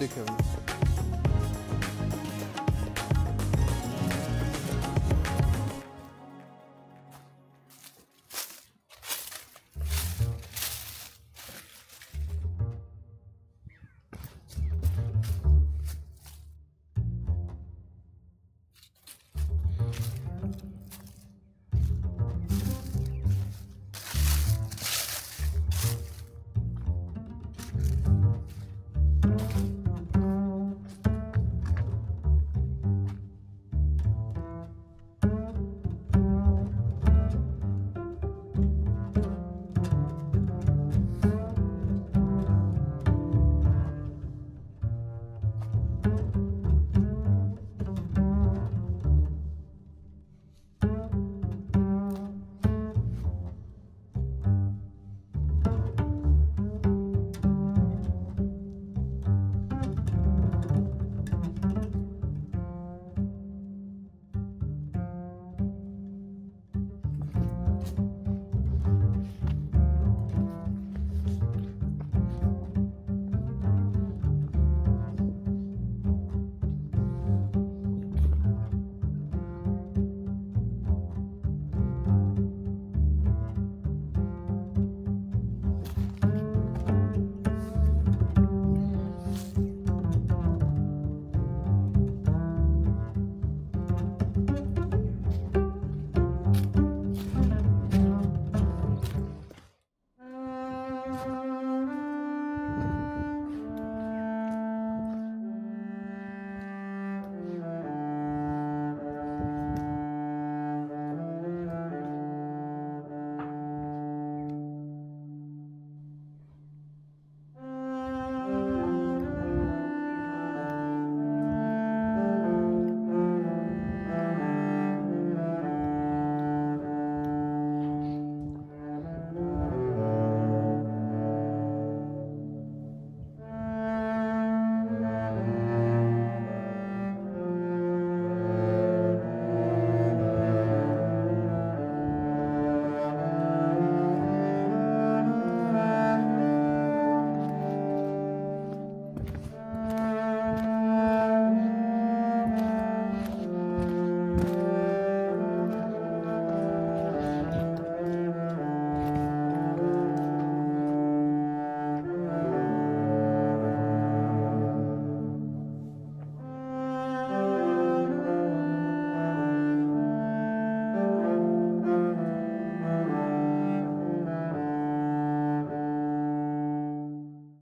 Really of